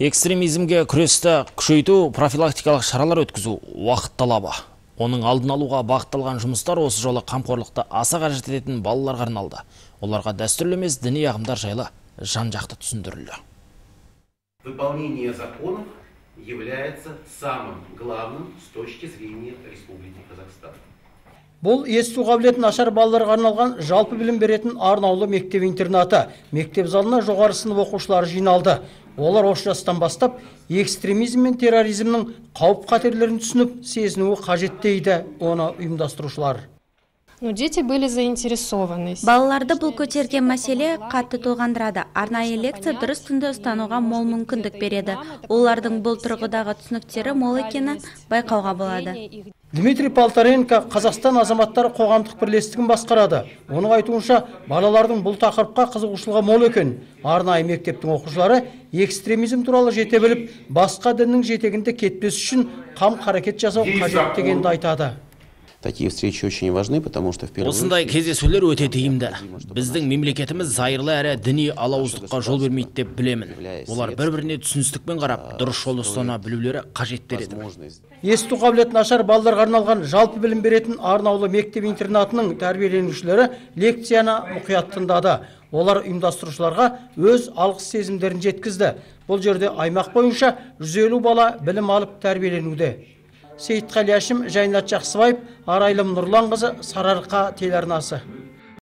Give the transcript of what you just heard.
экстремизмге күресті күшейту профилактикалық шаралар өткізу уақыт талабы оның алдын алуға бағытталған жұмыстар осы жолы қамқорлықты аса қажет ететін балаларға арналды оларға дәстүрлі емес діни ағымдар жайлы жан жақты түсіндірілді Выполнение законов является самым главным с точки зрения Республики Казахстан. Бұл есту қабілеті нашар балаларға арналған жалпы білім беретін арнаулы мектеп интернаты. Мектеп залына жоғары сынып оқушылары жиналды. Олар осы жастан бастап экстремизм мен терроризмнің қауіп қатерлерін түсініп, сезінуі қажет дейді оны ұйымдастырушылар. Ну, дети были заинтересованы. балаларды бұл көтерген мәселе қатты толғандырады арнайы лекция дұрыс дінді ұстануға мол мүмкіндік береді олардың бұл тұрғыдағы түсініктері мол екенін байқауға болады Дмитрий Полторенко Қазақстан азаматтары қоғамдық бірлестігін басқарады. Оның айтуынша балалардың бұл тақырыпқа қызығушылығы мол екен. Арнайы мектептің оқушылары экстремизм туралы жете біліп, басқа діннің жетегінде кетпес үшін қам қарекет жасау қажет дегенді айтады. Такие встречи очень важны, потому что осындай кездесулер өте тиімді біздің мемлекетіміз зайырлы әрі діни алауыздыққа жол бермейді деп білемін олар бір біріне түсіністікпен қарап дұрыс жол ұстана білулері қажет дер едім возможность Есту қабілеті нашар балаларға арналған жалпы білім беретін арнаулы мектеп интернатының тәрбиеленушілері лекцияны мұқият тыңдады. Олар ұйымдастырушыларға өз алғыс сезімдерін жеткізді. Бұл жерде аймақ бойынша 150 бала білім алып тәрбиеленуде. Сейітқали Әшім, Жайнат Жақсыбаев, Арайлым Нұрланқызы, Сарыарқа телеарнасы.